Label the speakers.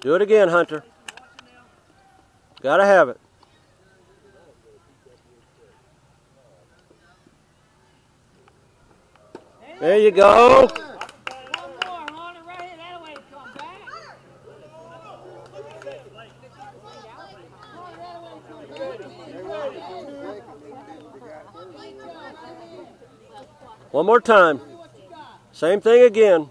Speaker 1: Do it again, Hunter. Gotta have it. There you go. One more time. Same thing again.